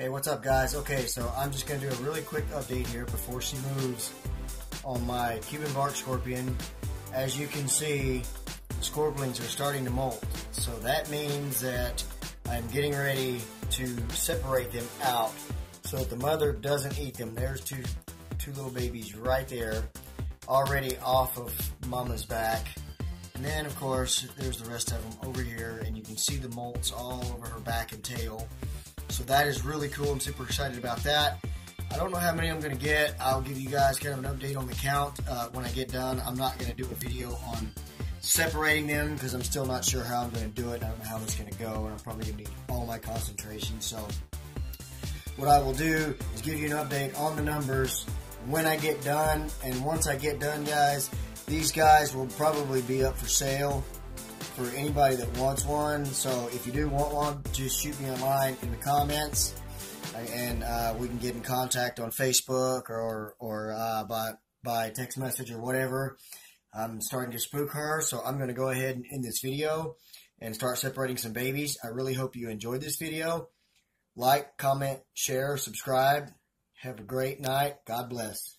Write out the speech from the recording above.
Hey, what's up, guys? Okay, so I'm just going to do a really quick update here before she moves on my Cuban bark scorpion. As you can see, the scorpions are starting to molt. So that means that I'm getting ready to separate them out so that the mother doesn't eat them. There's two, two little babies right there, already off of mama's back. And then, of course, there's the rest of them over here, and you can see the molts all over her back and tail. So that is really cool. I'm super excited about that. I don't know how many I'm going to get. I'll give you guys kind of an update on the count uh, when I get done. I'm not going to do a video on separating them because I'm still not sure how I'm going to do it. I don't know how it's going to go, and I'm probably going to need all my concentration. So what I will do is give you an update on the numbers when I get done. And once I get done, guys, these guys will probably be up for sale for anybody that wants one. So if you do want one, just shoot me a line in the comments, and uh, we can get in contact on Facebook or or uh, by by text message or whatever. I'm starting to spook her, so I'm going to go ahead and end this video and start separating some babies. I really hope you enjoyed this video. Like, comment, share, subscribe. Have a great night. God bless.